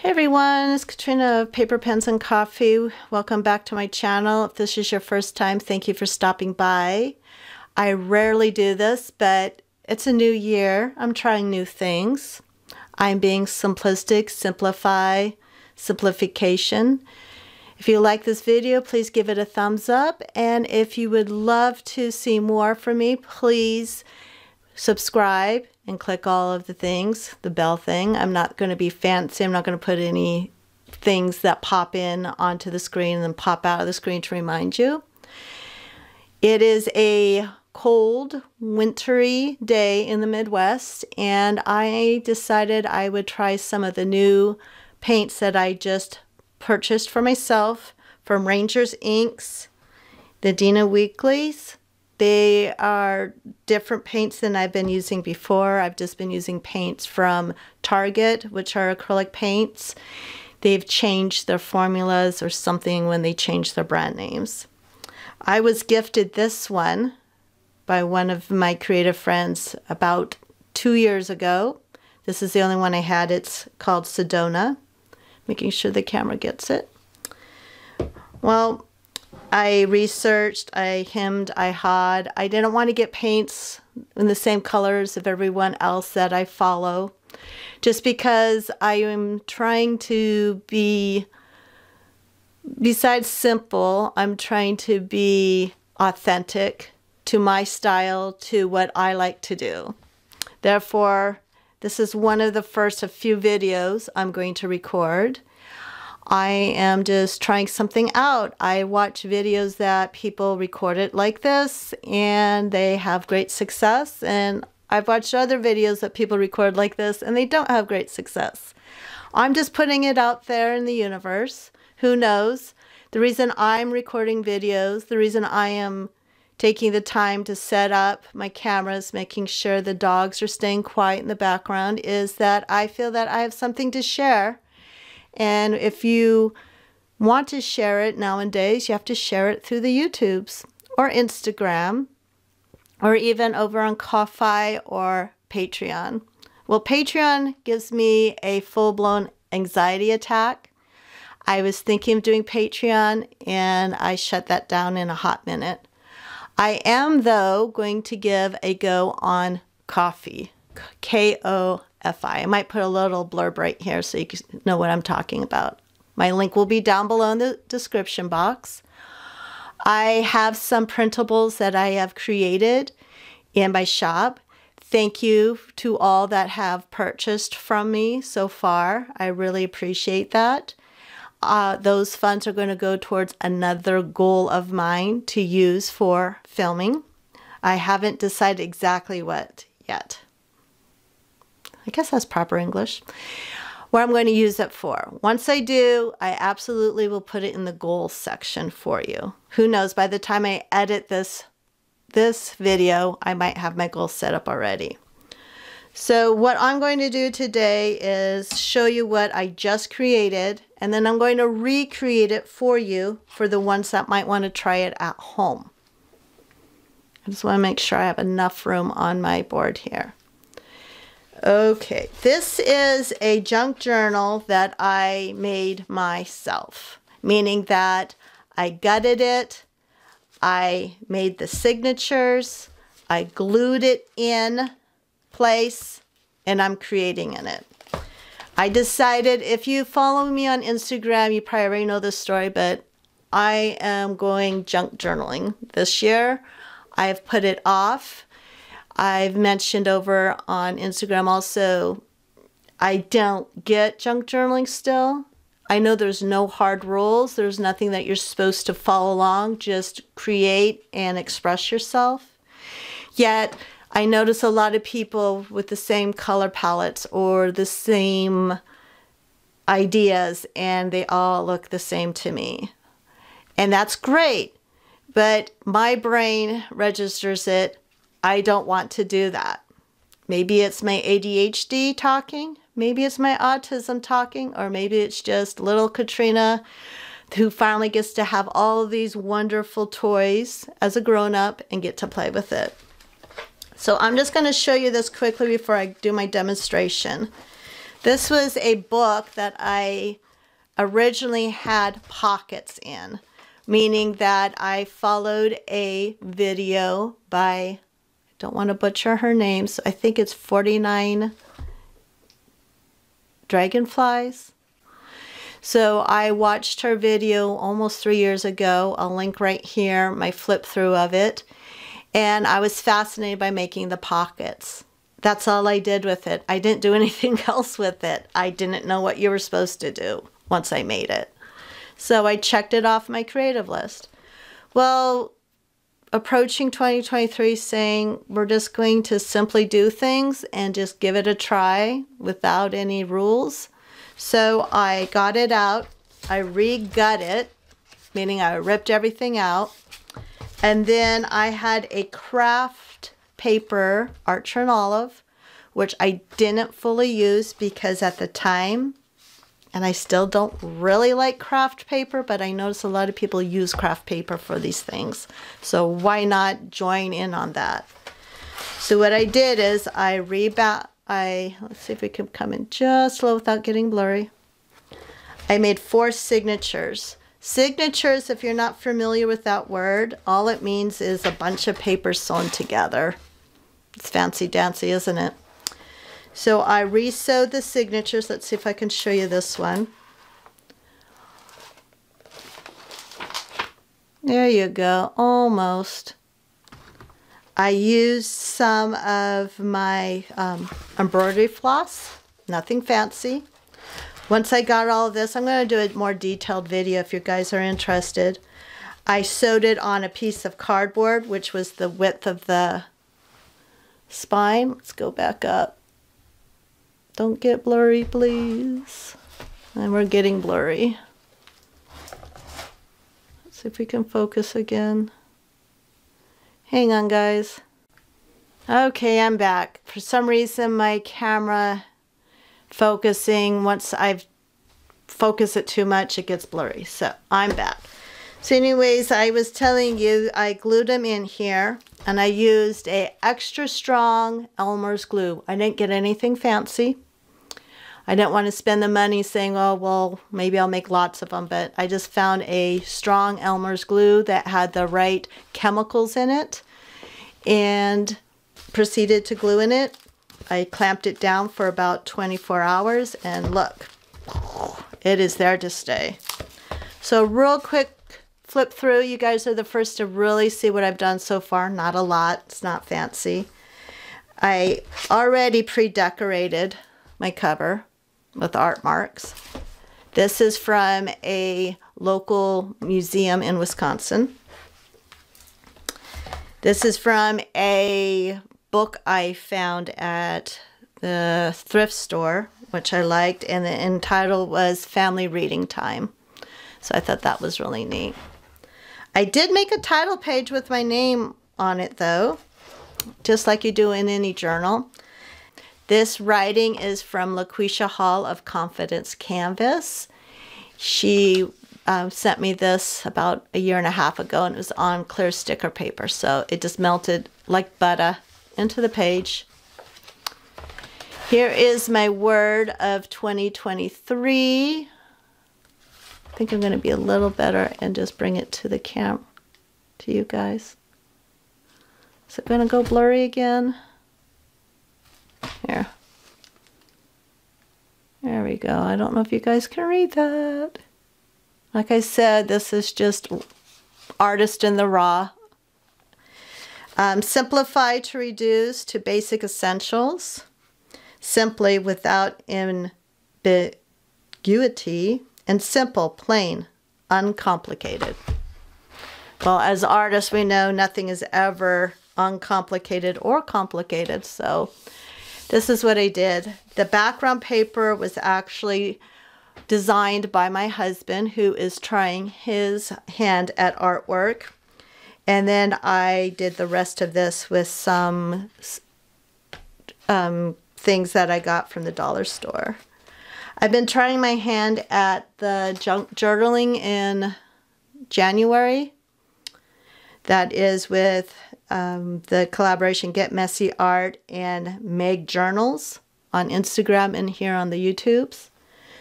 Hey everyone, it's Katrina of Paper Pens and Coffee. Welcome back to my channel. If this is your first time, thank you for stopping by. I rarely do this, but it's a new year. I'm trying new things. I'm being simplistic, simplify, simplification. If you like this video, please give it a thumbs up. And if you would love to see more from me, please subscribe and click all of the things, the bell thing. I'm not going to be fancy. I'm not going to put any things that pop in onto the screen and then pop out of the screen to remind you. It is a cold, wintry day in the Midwest, and I decided I would try some of the new paints that I just purchased for myself from Rangers Inks, the Dina Wakleys, they are different paints than I've been using before. I've just been using paints from Target, which are acrylic paints. They've changed their formulas or something when they change their brand names. I was gifted this one by one of my creative friends about two years ago. This is the only one I had. It's called Sedona. Making sure the camera gets it. Well, I researched, I hemmed, I hawed. I didn't want to get paints in the same colors of everyone else that I follow, just because I am trying to be, besides simple, I'm trying to be authentic to my style, to what I like to do. Therefore, this is one of the first of few videos I'm going to record. I am just trying something out. I watch videos that people record it like this and they have great success. And I've watched other videos that people record like this and they don't have great success. I'm just putting it out there in the universe. Who knows? The reason I'm recording videos, the reason I am taking the time to set up my cameras, making sure the dogs are staying quiet in the background, is that I feel that I have something to share and if you want to share it nowadays, you have to share it through the YouTubes or Instagram or even over on Ko-Fi or Patreon. Well, Patreon gives me a full-blown anxiety attack. I was thinking of doing Patreon and I shut that down in a hot minute. I am, though, going to give a go on Ko-Fi. K O FI. I might put a little blurb right here so you can know what I'm talking about. My link will be down below in the description box. I have some printables that I have created in my shop. Thank you to all that have purchased from me so far. I really appreciate that. Uh, those funds are going to go towards another goal of mine to use for filming. I haven't decided exactly what yet. I guess that's proper English, what I'm going to use it for. Once I do, I absolutely will put it in the goals section for you. Who knows, by the time I edit this, this video, I might have my goals set up already. So what I'm going to do today is show you what I just created, and then I'm going to recreate it for you for the ones that might want to try it at home. I just want to make sure I have enough room on my board here. Okay, this is a junk journal that I made myself, meaning that I gutted it, I made the signatures, I glued it in place, and I'm creating in it. I decided, if you follow me on Instagram, you probably already know this story, but I am going junk journaling this year. I've put it off I've mentioned over on Instagram also, I don't get junk journaling still. I know there's no hard rules. There's nothing that you're supposed to follow along. Just create and express yourself. Yet, I notice a lot of people with the same color palettes or the same ideas, and they all look the same to me. And that's great, but my brain registers it I don't want to do that. Maybe it's my ADHD talking, maybe it's my autism talking, or maybe it's just little Katrina who finally gets to have all of these wonderful toys as a grown-up and get to play with it. So I'm just going to show you this quickly before I do my demonstration. This was a book that I originally had pockets in, meaning that I followed a video by, don't want to butcher her name, so I think it's 49 Dragonflies. So I watched her video almost three years ago. I'll link right here my flip through of it. And I was fascinated by making the pockets. That's all I did with it. I didn't do anything else with it. I didn't know what you were supposed to do once I made it. So I checked it off my creative list. Well, approaching 2023 saying we're just going to simply do things and just give it a try without any rules. So I got it out. I re-gut it, meaning I ripped everything out. And then I had a craft paper, Archer and Olive, which I didn't fully use because at the time, and I still don't really like craft paper, but I notice a lot of people use craft paper for these things. So why not join in on that? So what I did is I rebound, I, let's see if we can come in just slow without getting blurry. I made four signatures. Signatures, if you're not familiar with that word, all it means is a bunch of papers sewn together. It's fancy dancy, isn't it? So I resewed the signatures. Let's see if I can show you this one. There you go, almost. I used some of my um, embroidery floss, nothing fancy. Once I got all of this, I'm going to do a more detailed video if you guys are interested. I sewed it on a piece of cardboard, which was the width of the spine. Let's go back up. Don't get blurry, please. And we're getting blurry. Let's see if we can focus again. Hang on, guys. Okay, I'm back. For some reason, my camera focusing, once I've focused it too much, it gets blurry. So I'm back. So anyways, I was telling you, I glued them in here and I used a extra strong Elmer's glue. I didn't get anything fancy. I didn't want to spend the money saying, oh, well, maybe I'll make lots of them, but I just found a strong Elmer's glue that had the right chemicals in it and proceeded to glue in it. I clamped it down for about 24 hours and look, it is there to stay. So real quick flip through. You guys are the first to really see what I've done so far. Not a lot. It's not fancy. I already pre-decorated my cover with art marks. This is from a local museum in Wisconsin. This is from a book I found at the thrift store, which I liked, and the title was Family Reading Time. So I thought that was really neat. I did make a title page with my name on it though, just like you do in any journal. This writing is from LaQuisha Hall of Confident Canvas. She uh, sent me this about a year and a half ago and it was on clear sticker paper. So it just melted like butter into the page. Here is my word of 2023. I think I'm going to be a little better and just bring it to the camp, to you guys. Is it going to go blurry again? Here. There we go. I don't know if you guys can read that. Like I said, this is just artist in the raw. Um, simplify to reduce to basic essentials. Simply without ambiguity. And simple, plain, uncomplicated. Well, as artists, we know nothing is ever uncomplicated or complicated. So this is what I did. The background paper was actually designed by my husband who is trying his hand at artwork. And then I did the rest of this with some um, things that I got from the dollar store. I've been trying my hand at the junk journaling in January. That is with um, the collaboration Get Messy Art and Meg Journals. on Instagram and here on the YouTubes.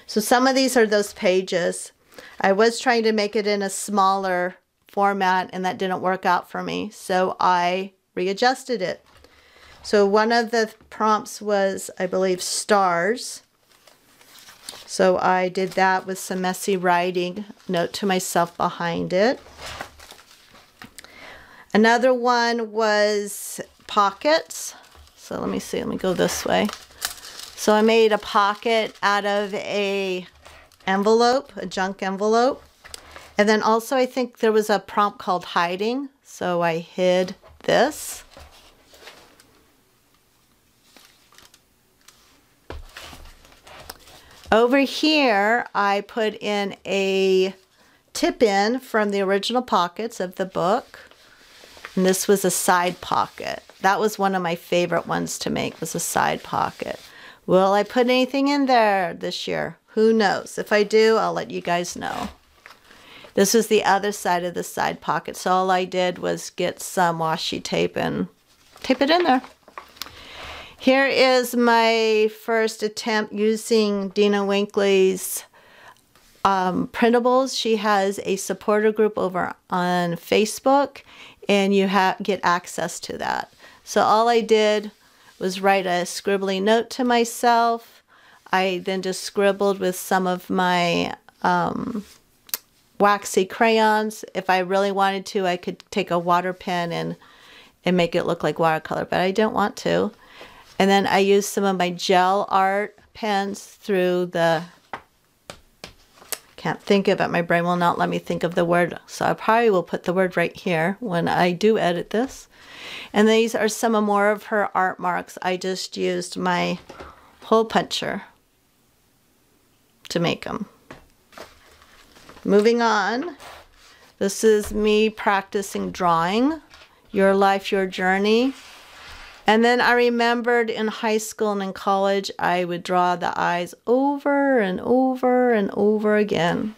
So some of these are those pages. I was trying to make it in a smaller format and that didn't work out for me. So I readjusted it. So one of the prompts was, I believe, stars. So I did that with some messy writing, note to myself behind it. Another one was pockets. So let me see, let me go this way. So I made a pocket out of a envelope, a junk envelope. And then also I think there was a prompt called hiding. So I hid this. Over here, I put in a tip in from the original pockets of the book. And this was a side pocket. That was one of my favorite ones to make, was a side pocket. Will I put anything in there this year? Who knows? If I do, I'll let you guys know. This is the other side of the side pocket. So all I did was get some washi tape and tape it in there. Here is my first attempt using Dina Wakley's um, printables. She has a supporter group over on Facebook and you get access to that. So all I did was write a scribbly note to myself. I then just scribbled with some of my um, waxy crayons. If I really wanted to, I could take a water pen and, and make it look like watercolor, but I don't want to. And then I used some of my gel art pens through the, can't think of it, my brain will not let me think of the word. So I probably will put the word right here when I do edit this. And these are some more of her art marks. I just used my hole puncher to make them. Moving on, this is me practicing drawing. Your life, your journey. And then I remembered in high school and in college, I would draw the eyes over and over and over again.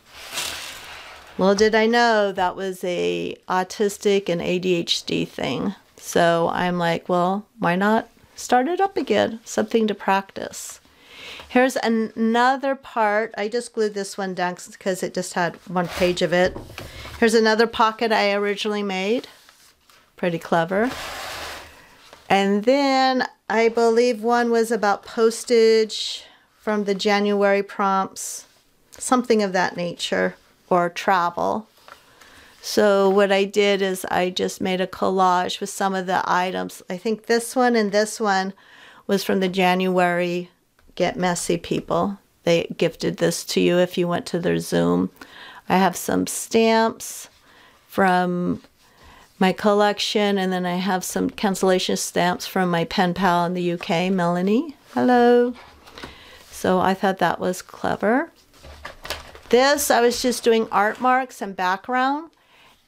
Well, did I know that was a autistic and ADHD thing. So I'm like, well, why not start it up again? Something to practice. Here's another part. I just glued this one down because it just had one page of it. Here's another pocket I originally made. Pretty clever. And then I believe one was about postage from the January prompts, something of that nature, or travel. So what I did is I just made a collage with some of the items. I think this one and this one was from the January Get Messy people. They gifted this to you if you went to their Zoom. I have some stamps from my collection, and then I have some cancellation stamps from my pen pal in the UK, Melanie. Hello. So I thought that was clever. This, I was just doing art marks and background.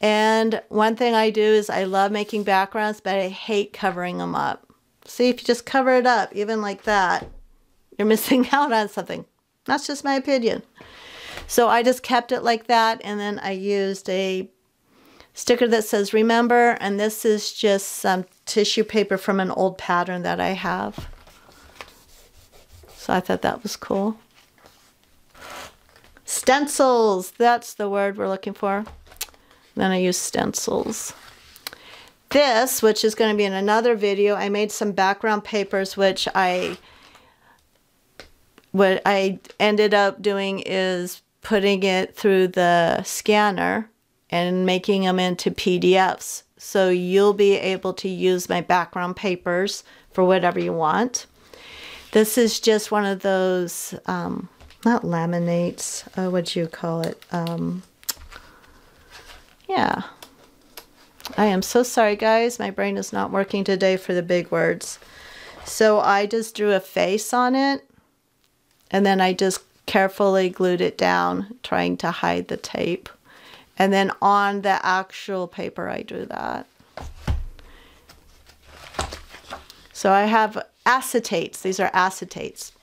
And one thing I do is I love making backgrounds, but I hate covering them up. See, if you just cover it up, even like that, you're missing out on something. That's just my opinion. So I just kept it like that, and then I used a sticker that says remember and this is just some tissue paper from an old pattern that I have. So I thought that was cool. Stencils, that's the word we're looking for. Then I use stencils. This, which is going to be in another video, I made some background papers which I what I ended up doing is putting it through the scanner and making them into PDFs. So you'll be able to use my background papers for whatever you want. This is just one of those, um, not laminates, uh, what do you call it? Um, yeah. I am so sorry, guys. My brain is not working today for the big words. So I just drew a face on it, and then I just carefully glued it down, trying to hide the tape. And then on the actual paper, I do that. So I have acetates. These are acetates.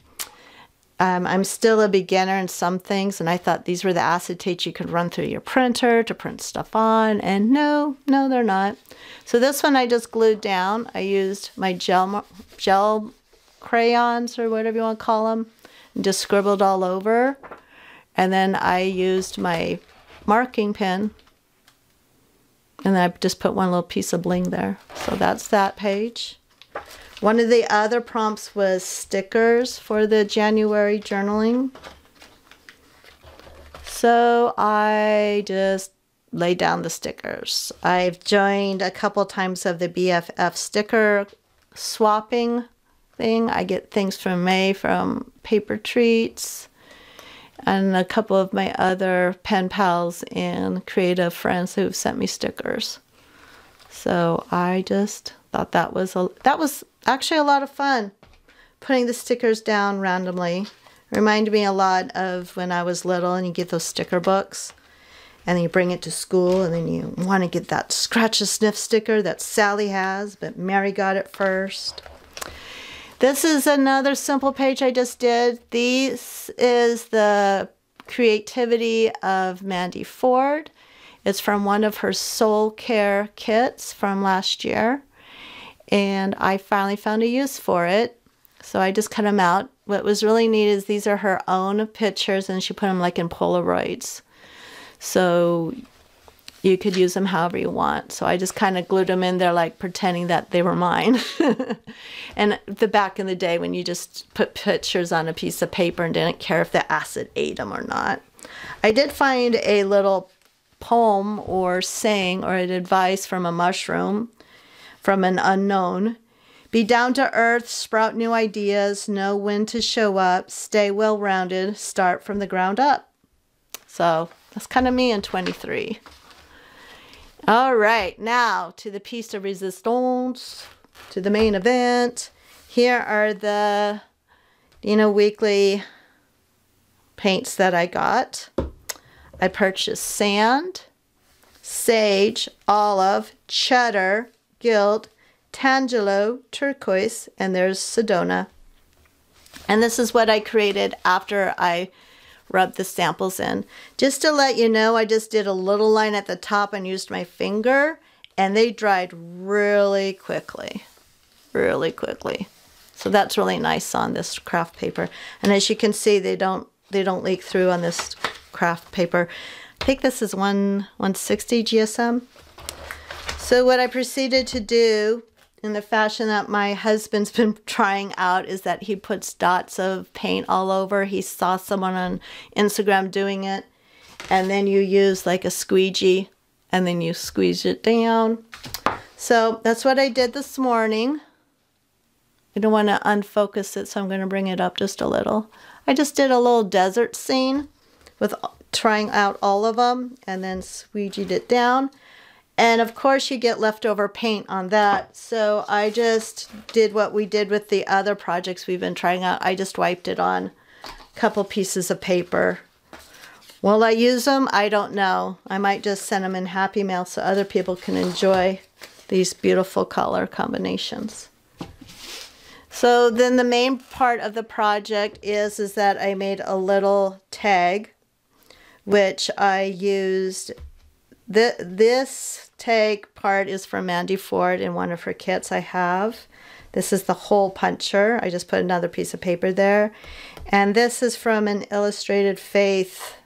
Um, I'm still a beginner in some things, and I thought these were the acetates you could run through your printer to print stuff on, and no, no, they're not. So this one I just glued down. I used my gel, gel crayons or whatever you want to call them, and just scribbled all over. And then I used my marking pen and I just put one little piece of bling there. So that's that page. One of the other prompts was stickers for the January journaling. So I just laid down the stickers. I've joined a couple times of the BFF sticker swapping thing. I get things from May from Paper Treats and a couple of my other pen pals and creative friends who've sent me stickers. So I just thought that was a that was actually a lot of fun putting the stickers down randomly. Reminded me a lot of when I was little and you get those sticker books and then you bring it to school and then you want to get that scratch a sniff sticker that Sally has, but Mary got it first. This is another simple page I just did. This is the creativity of Mandy Ford. It's from one of her soul care kits from last year. And I finally found a use for it. So I just cut them out. What was really neat is these are her own pictures and she put them like in Polaroids. So you could use them however you want. So I just kind of glued them in there like pretending that they were mine. and the back in the day when you just put pictures on a piece of paper and didn't care if the acid ate them or not. I did find a little poem or saying or advice from a mushroom from an unknown. Be down to earth, sprout new ideas, know when to show up, stay well rounded, start from the ground up. So that's kind of me in 23. All right, now to the piece de resistance, to the main event. Here are the Dina Wakley paints that I got. I purchased sand, sage, olive, cheddar, gilt, tangelo, turquoise, and there's Sedona. And this is what I created after I rub the samples in. Just to let you know, I just did a little line at the top and used my finger and they dried really quickly, really quickly. So that's really nice on this craft paper. And as you can see, they don't they don't leak through on this craft paper. I think this is one 160 GSM. So what I proceeded to do in the fashion that my husband's been trying out is that he puts dots of paint all over. He saw someone on Instagram doing it. And then you use like a squeegee and then you squeeze it down. So that's what I did this morning. I don't want to unfocus it, so I'm going to bring it up just a little. I just did a little desert scene with trying out all of them and then squeegeed it down. And of course you get leftover paint on that. So I just did what we did with the other projects we've been trying out. I just wiped it on a couple pieces of paper. Will I use them? I don't know. I might just send them in Happy Mail so other people can enjoy these beautiful color combinations. So then the main part of the project is, is that I made a little tag, which I used this tag part is from Mandy Ford in one of her kits I have. This is the hole puncher. I just put another piece of paper there. And this is from an Illustrated Faith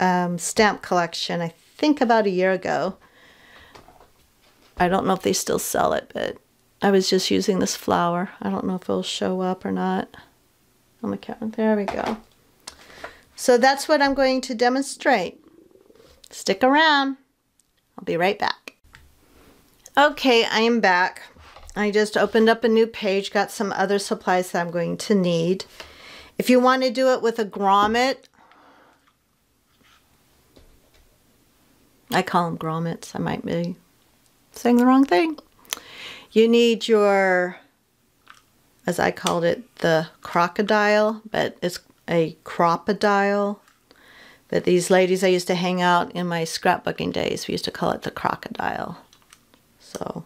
um, stamp collection, I think about a year ago. I don't know if they still sell it, but I was just using this flower. I don't know if it'll show up or not on the camera. There we go. So that's what I'm going to demonstrate. Stick around. I'll be right back. Okay, I am back. I just opened up a new page, got some other supplies that I'm going to need. If you want to do it with a grommet, I call them grommets. I might be saying the wrong thing. You need your, as I called it, the crocodile, but it's a Crop-A-Dile. But these ladies I used to hang out in my scrapbooking days, we used to call it the crocodile. So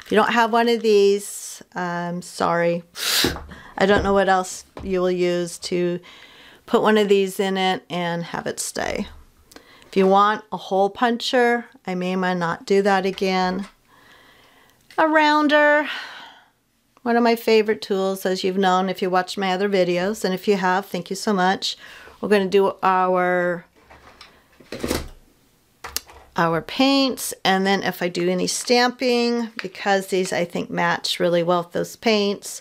if you don't have one of these, I'm sorry. I don't know what else you will use to put one of these in it and have it stay. If you want a hole puncher, I may or may not do that again. A rounder, one of my favorite tools, as you've known if you watched my other videos. And if you have, thank you so much. We're going to do our our paints and then if I do any stamping because these I think match really well with those paints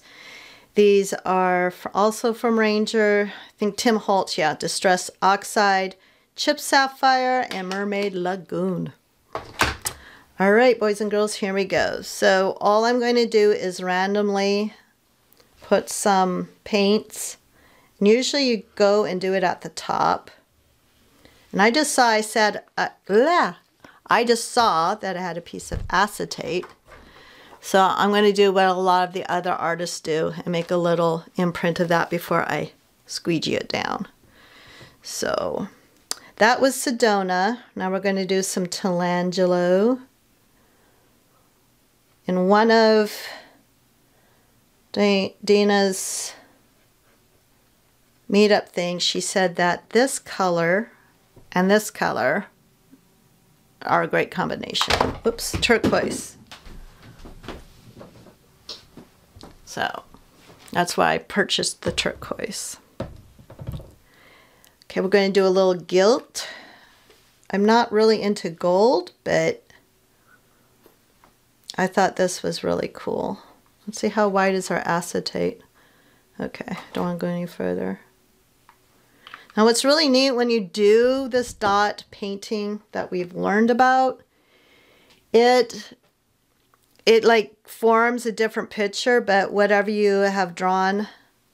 these are also from Ranger I think Tim Holtz yeah Distress Oxide Chipped Sapphire and Mermaid Lagoon all right, boys and girls, here we go. So all I'm going to do is randomly put some paints. And usually you go and do it at the top. And I just saw, I said, uh. I just saw that I had a piece of acetate. So I'm going to do what a lot of the other artists do and make a little imprint of that before I squeegee it down. So that was Sedona. Now we're going to do some tangelo. In one of Dina's meetup thing, she said that this color and this color are a great combination. Oops, turquoise. So that's why I purchased the turquoise. Okay, we're going to do a little gilt. I'm not really into gold, but I thought this was really cool. Let's see how white is our acetate. Okay, don't want to go any further. Now what's really neat when you do this dot painting that we've learned about, it it like forms a different picture, but whatever you have drawn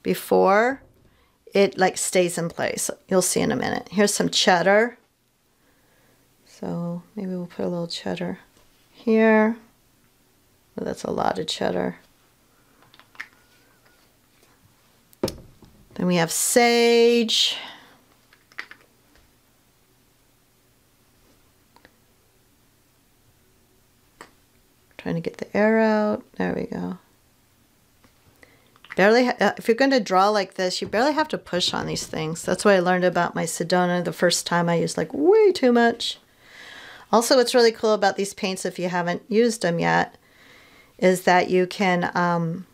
before, it like stays in place. You'll see in a minute. Here's some cheddar. So maybe we'll put a little cheddar here. Oh, that's a lot of cheddar. Then we have sage. Trying to get the air out. There we go. Barely, uh, if you're going to draw like this, you barely have to push on these things. That's what I learned about my Sedona the first time I used like way too much. Also, what's really cool about these paints, if you haven't used them yet, is that you can um,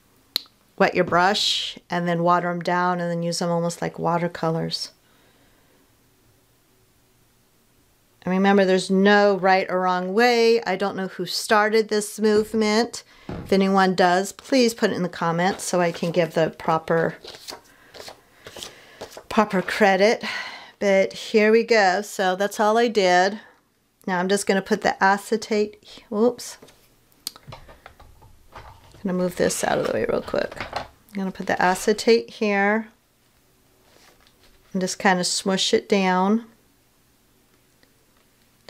wet your brush and then water them down and then use them almost like watercolors. And remember, there's no right or wrong way. I don't know who started this movement. If anyone does, please put it in the comments so I can give the proper, proper credit. But here we go. So that's all I did. Now I'm just going to put the acetate, whoops, going to move this out of the way real quick. I'm going to put the acetate here and just kind of smush it down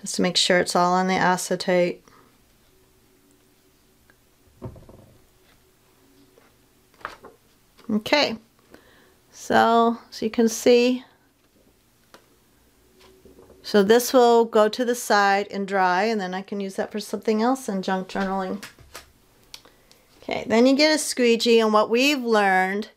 just to make sure it's all on the acetate. Okay, so, as you can see, so this will go to the side and dry and then I can use that for something else in junk journaling. Okay, then you get a squeegee and what we've learned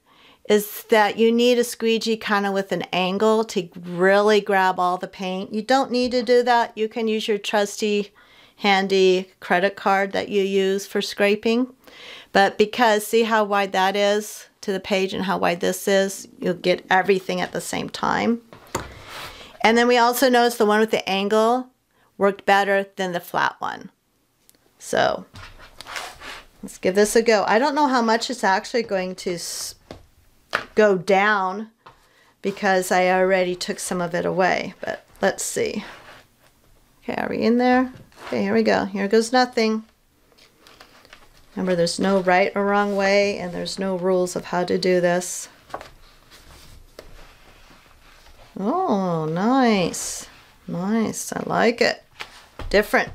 is that you need a squeegee kind of with an angle to really grab all the paint. You don't need to do that. You can use your trusty handy credit card that you use for scraping. But because see how wide that is to the page and how wide this is, you'll get everything at the same time. And then we also noticed the one with the angle worked better than the flat one. So Let's give this a go. I don't know how much it's actually going to go down because I already took some of it away, but let's see. Okay, are we in there? Okay, here we go. Here goes nothing. Remember, there's no right or wrong way, and there's no rules of how to do this. Oh, nice. Nice. I like it. Different.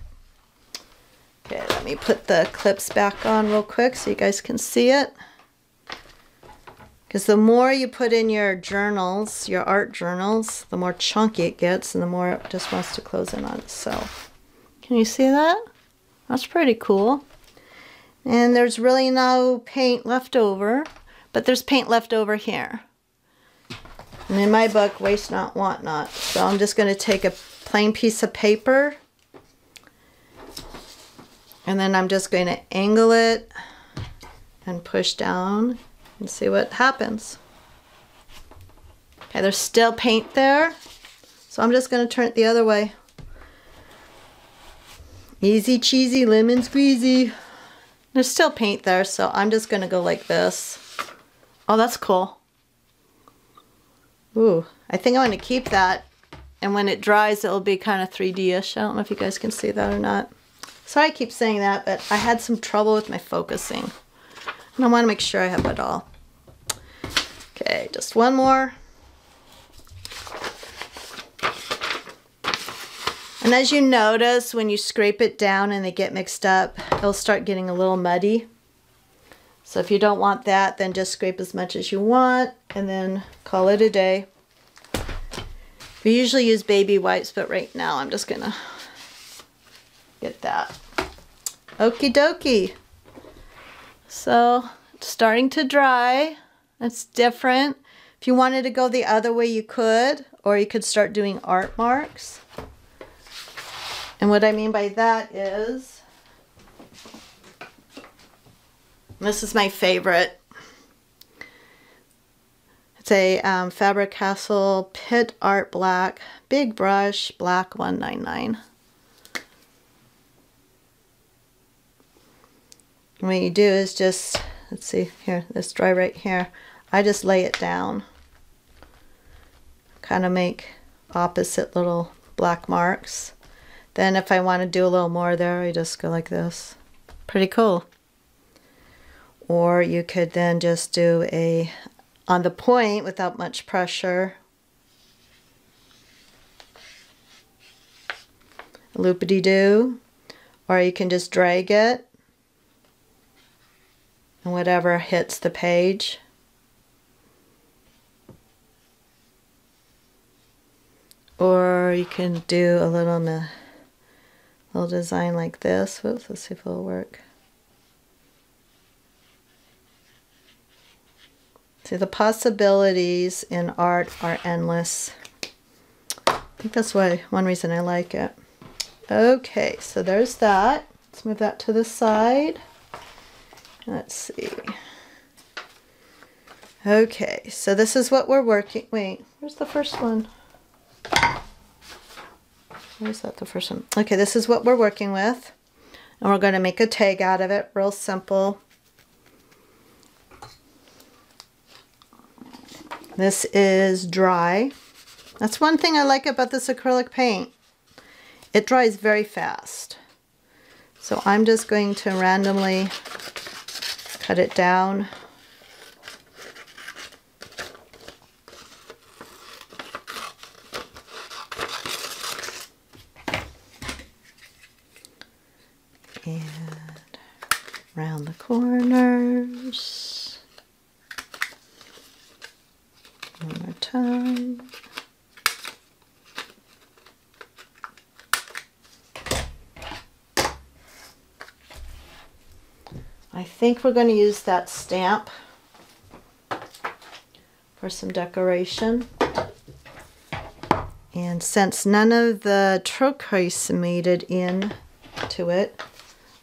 Okay, let me put the clips back on real quick so you guys can see it. Because the more you put in your journals, your art journals, the more chunky it gets and the more it just wants to close in on itself. Can you see that? That's pretty cool. And there's really no paint left over, but there's paint left over here. And in my book, waste not, want not. So I'm just going to take a plain piece of paper and then I'm just going to angle it and push down and see what happens. Okay, there's still paint there. So I'm just going to turn it the other way. Easy cheesy lemon squeezy. There's still paint there, so I'm just going to go like this. Oh, that's cool. Ooh, I think I'm to keep that. And when it dries, it'll be kind of 3D-ish. I don't know if you guys can see that or not. Sorry I keep saying that, but I had some trouble with my focusing. And I want to make sure I have it all. Okay, just one more. And as you notice, when you scrape it down and they get mixed up, it'll start getting a little muddy. So if you don't want that, then just scrape as much as you want and then call it a day. We usually use baby wipes, but right now I'm just gonna get that. Okie dokie. So starting to dry. It's different. If you wanted to go the other way, you could, or you could start doing art marks. And what I mean by that is, this is my favorite. It's a um, Faber-Castell Pitt Art Black, big brush, black 199. what you do is just, let's see here, this dry right here. I just lay it down. Kind of make opposite little black marks. Then if I want to do a little more there, I just go like this. Pretty cool. Or you could then just do a, on the point without much pressure, loopity-doo. Or you can just drag it and whatever hits the page. Or you can do a little, little design like this. Whoops, let's see if it'll work. See, the possibilities in art are endless. I think that's why one reason I like it. Okay, so there's that. Let's move that to the side. Let's see. Okay, so this is what we're working. Wait, where's the first one? Where's that the first one? Okay, this is what we're working with. And we're going to make a tag out of it, real simple. This is dry. That's one thing I like about this acrylic paint. It dries very fast. So I'm just going to randomly cut it down. And round the corners. One more time. I think we're going to use that stamp for some decoration. And since none of the turquoise made it in to it,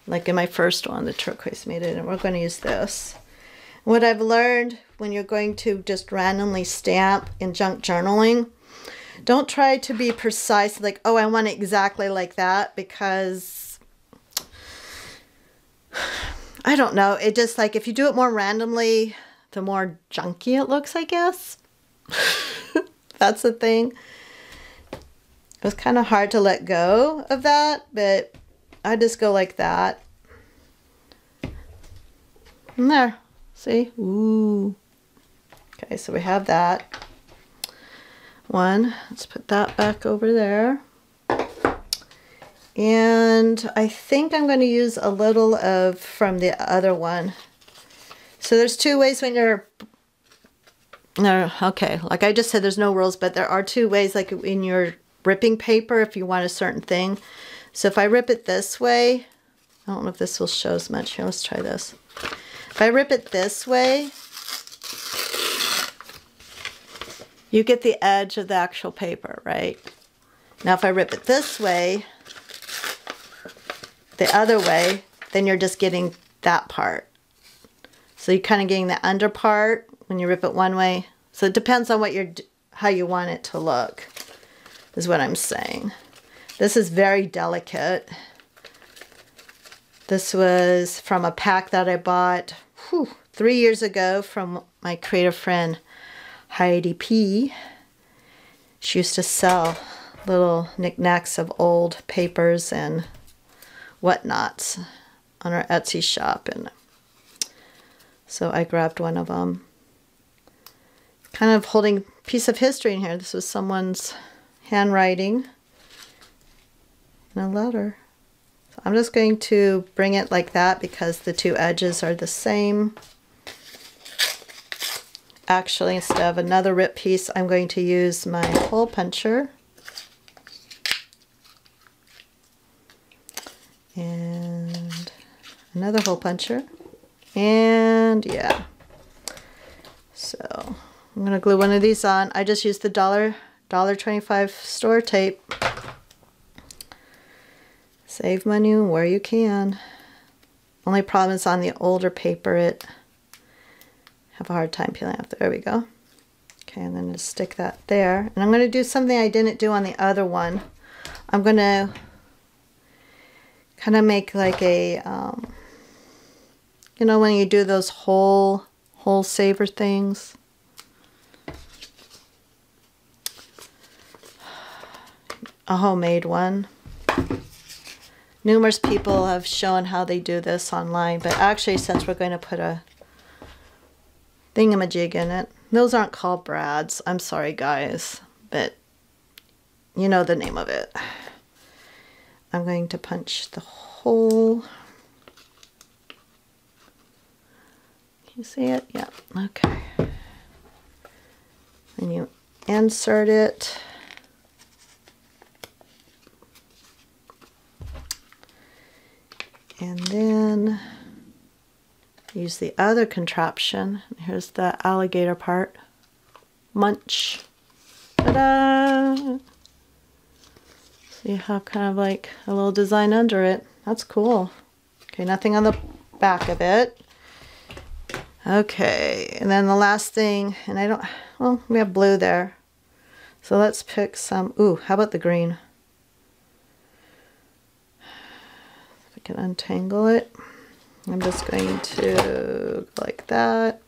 like in my first one, the turquoise made it, and we're going to use this. What I've learned when you're going to just randomly stamp in junk journaling, don't try to be precise, like, oh, I want it exactly like that, because I don't know. It just like if you do it more randomly, the more junky it looks, I guess. That's the thing. It was kind of hard to let go of that, but I just go like that. And there. See? Ooh. Okay, so we have that. One. Let's put that back over there. And I think I'm going to use a little of from the other one. So there's two ways when you're, no, okay, like I just said, there's no rules, but there are two ways, like in your ripping paper, if you want a certain thing. So if I rip it this way, I don't know if this will show as much. Here, let's try this. If I rip it this way, you get the edge of the actual paper, right? Now if I rip it this way, the other way, then you're just getting that part. So you're kind of getting the under part when you rip it one way. So it depends on what you're, how you want it to look, is what I'm saying. This is very delicate. This was from a pack that I bought whew, three years ago from my creative friend Heidi P. She used to sell little knickknacks of old papers and whatnots on our Etsy shop. And so I grabbed one of them. Kind of holding piece of history in here. This was someone's handwriting in a letter. So I'm just going to bring it like that because the two edges are the same. Actually, instead of another rip piece, I'm going to use my hole puncher. And another hole puncher. And yeah. So I'm to glue one of these on. I just used the dollar dollar 25 store tape. Save money where you can. Only problem is on the older paper it have a hard time peeling off. There we go. Okay, and then just stick that there. And I'm to do something I didn't do on the other one. I'm to kind of make like a, um, you know, when you do those whole, hole saver things. A homemade one. Numerous people have shown how they do this online, but actually since we're going to put a thingamajig in it, those aren't called brads. I'm sorry guys, but you know the name of it. I'm going to punch the hole. Can you see it? Yeah, okay. And you insert it. And then use the other contraption. Here's the alligator part. Munch. Ta-da! You have kind of like a little design under it. That's cool. Okay, nothing on the back of it. Okay, and then the last thing, and I don't, well, we have blue there. So let's pick some, ooh, how about the green? If I can untangle it. I'm just going to like that.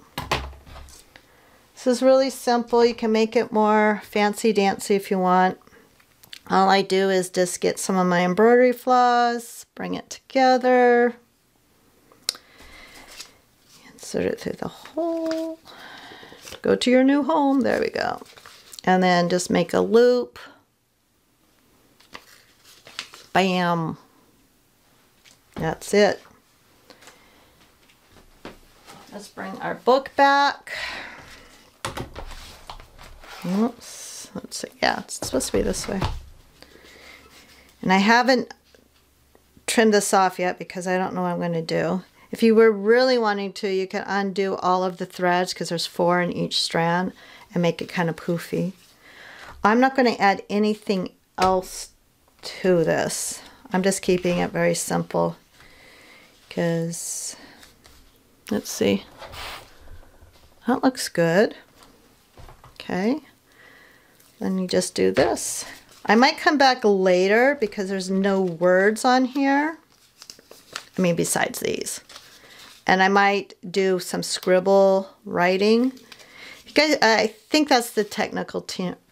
This is really simple. You can make it more fancy dancy if you want. All I do is just get some of my embroidery floss, bring it together, insert it through the hole, go to your new home, there we go. And then just make a loop. Bam. That's it. Let's bring our book back. Oops. Let's see. Yeah, it's supposed to be this way. And I haven't trimmed this off yet because I don't know what I'm going to do. If you were really wanting to, you can undo all of the threads because there's four in each strand and make it kind of poofy. I'm not going to add anything else to this. I'm just keeping it very simple because, let's see, that looks good. Okay, then you just do this. I might come back later because there's no words on here. I mean, besides these. And I might do some scribble writing. You guys, I think that's the technical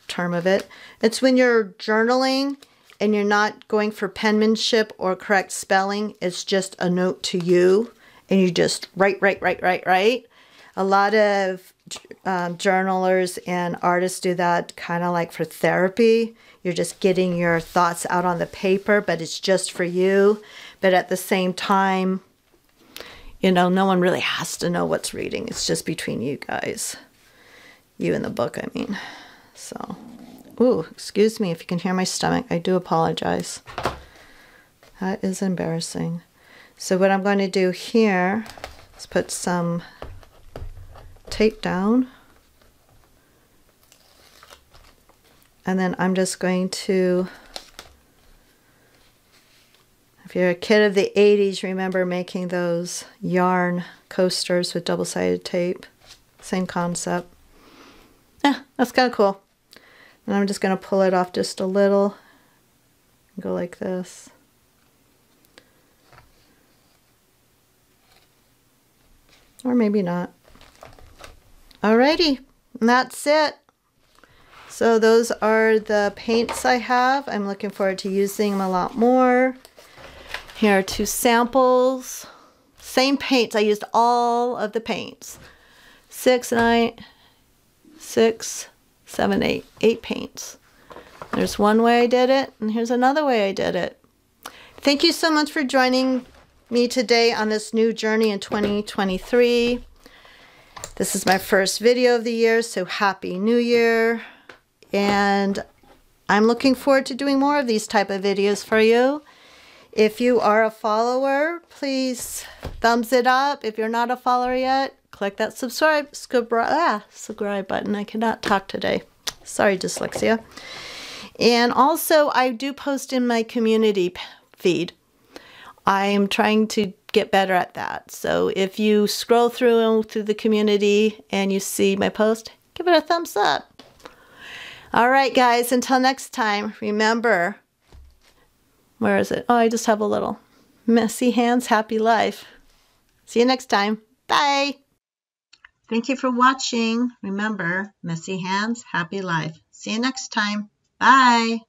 term of it. It's when you're journaling and you're not going for penmanship or correct spelling. It's just a note to you and you just write, write, write, write, write. A lot of um, journalers and artists do that kind of like for therapy. You're just getting your thoughts out on the paper, but it's just for you. But at the same time, you know, no one really has to know what's reading. It's just between you guys. You and the book, I mean. So, ooh, excuse me if you can hear my stomach. I do apologize. That is embarrassing. So what I'm going to do here is put some tape down. And then I'm just going to, If you're a kid of the 80s, remember making those yarn coasters with double-sided tape. Same concept. Yeah, that's kind of cool. And I'm just going to pull it off just a little. Go like this. Or maybe not. Alrighty, and that's it. So those are the paints I have. I'm looking forward to using them a lot more. Here are two samples. Same paints. I used all of the paints. Six, nine, six, seven, eight. Eight paints. There's one way I did it, and here's another way I did it. Thank you so much for joining me today on this new journey in 2023. This is my first video of the year, so Happy New Year. And I'm looking forward to doing more of these type of videos for you. If you are a follower, please thumbs it up. If you're not a follower yet, click that subscribe, subscribe, ah, subscribe button. I cannot talk today. Sorry, dyslexia. And also, I do post in my community feed. I am trying to get better at that. So if you scroll through through the community and you see my post, give it a thumbs up. All right, guys, until next time, remember, where is it? Oh, I just have a little messy hands, happy life. See you next time. Bye. Thank you for watching. Remember, messy hands, happy life. See you next time. Bye.